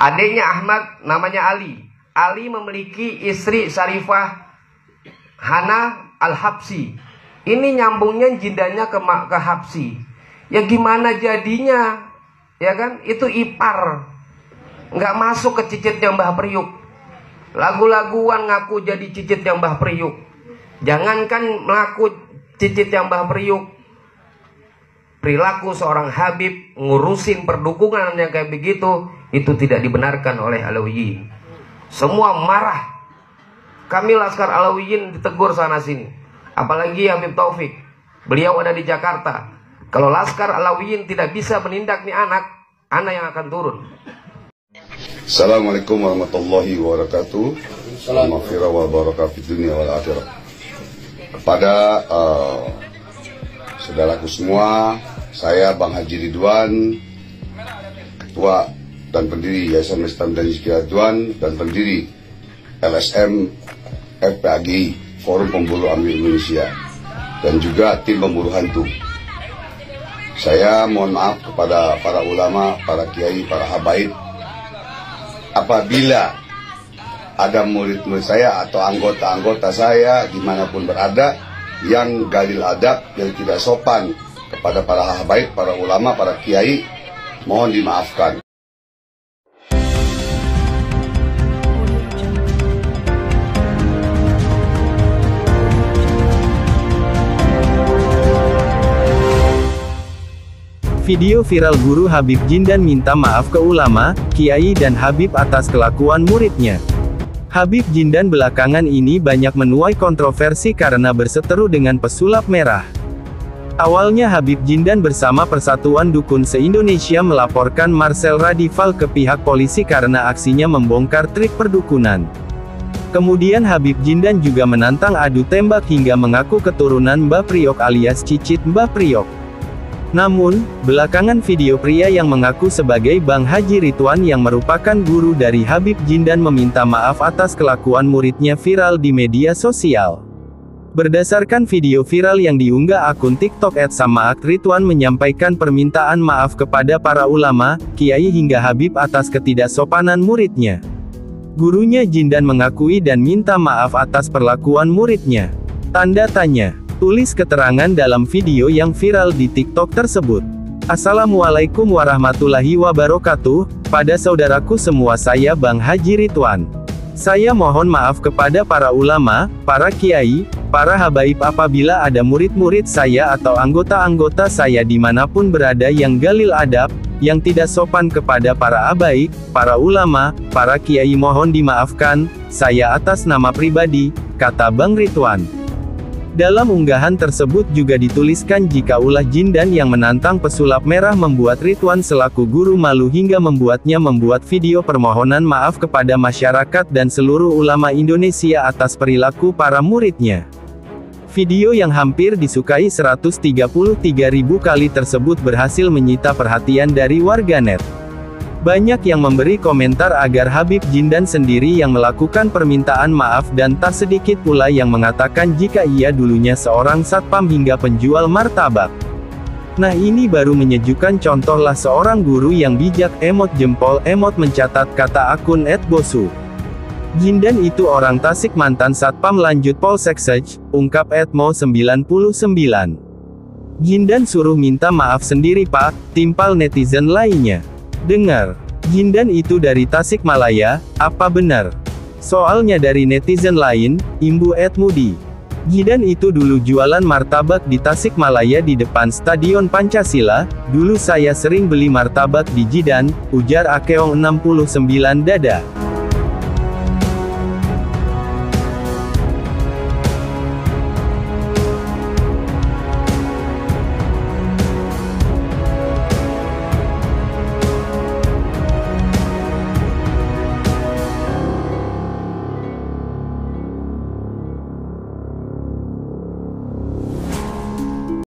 Adiknya Ahmad namanya Ali. Ali memiliki istri Syarifah Hana Al-Habsi. Ini nyambungnya jindanya ke, ke Habsi. Ya gimana jadinya? Ya kan? Itu ipar. Nggak masuk ke cicitnya Mbah Priuk. Lagu-laguan ngaku jadi cicit yang Mbah Priuk. Jangankan melaku cicit yang Mbah Priuk. Perilaku seorang Habib ngurusin perdukungan yang kayak begitu itu tidak dibenarkan oleh Alawiyin. Semua marah. Kami Laskar Alawiyin ditegur sana sini. Apalagi Habib Taufik. Beliau ada di Jakarta. Kalau Laskar Alawiyin tidak bisa menindak nih anak, anak yang akan turun. Assalamualaikum warahmatullahi wabarakatuh. Assalamualaikum wa barakatuh dunia wal akhirah. Kepada uh, saudaraku semua, saya Bang Haji Ridwan, Ketua dan pendiri Yayasan Mestam dan Rizky dan pendiri LSM FPAGI Forum Pemburu Ambil Indonesia dan juga tim pemburu hantu. Saya mohon maaf kepada para ulama, para kiai, para habaib apabila ada murid-murid saya atau anggota-anggota saya di mana pun berada yang galil adab yang tidak sopan kepada para habaib, para ulama, para kiai mohon dimaafkan. Video viral guru Habib Jindan minta maaf ke ulama, kiai dan Habib atas kelakuan muridnya. Habib Jindan belakangan ini banyak menuai kontroversi karena berseteru dengan pesulap merah. Awalnya Habib Jindan bersama Persatuan Dukun se-Indonesia melaporkan Marcel Radival ke pihak polisi karena aksinya membongkar trik perdukunan. Kemudian Habib Jindan juga menantang adu tembak hingga mengaku keturunan Mbah Priok alias Cicit Mbah Priok. Namun, belakangan video pria yang mengaku sebagai Bang Haji Ridwan yang merupakan guru dari Habib Jindan meminta maaf atas kelakuan muridnya viral di media sosial. Berdasarkan video viral yang diunggah akun TikTok @samaak Ridwan menyampaikan permintaan maaf kepada para ulama, kiai hingga Habib atas ketidaksopanan muridnya. Gurunya Jindan mengakui dan minta maaf atas perlakuan muridnya. Tanda tanya. Tulis keterangan dalam video yang viral di TikTok tersebut. Assalamualaikum warahmatullahi wabarakatuh, pada saudaraku semua saya Bang Haji Ridwan. Saya mohon maaf kepada para ulama, para kiai, para habaib apabila ada murid-murid saya atau anggota-anggota saya di mana pun berada yang galil adab, yang tidak sopan kepada para abaik, para ulama, para kiai mohon dimaafkan, saya atas nama pribadi, kata Bang Ridwan. Dalam unggahan tersebut juga dituliskan jika ulah Jindan yang menantang pesulap merah membuat Ridwan selaku guru malu hingga membuatnya membuat video permohonan maaf kepada masyarakat dan seluruh ulama Indonesia atas perilaku para muridnya. Video yang hampir disukai 133 ribu kali tersebut berhasil menyita perhatian dari warganet. Banyak yang memberi komentar agar Habib Jindan sendiri yang melakukan permintaan maaf dan tak sedikit pula yang mengatakan jika ia dulunya seorang satpam hingga penjual martabak. Nah ini baru menyejukkan contohlah seorang guru yang bijak emot jempol emot mencatat kata akun @bosu. Jindan itu orang Tasik mantan satpam lanjut Polsek Sej, ungkap Edmo 99. Jindan suruh minta maaf sendiri pak, timpal netizen lainnya. Dengar, Jindan itu dari Tasik Malaya, apa benar? Soalnya dari netizen lain, Imbu Edmudi. Jidan itu dulu jualan martabak di Tasik Malaya di depan Stadion Pancasila, dulu saya sering beli martabak di Jidan, ujar Akeong 69 Dada.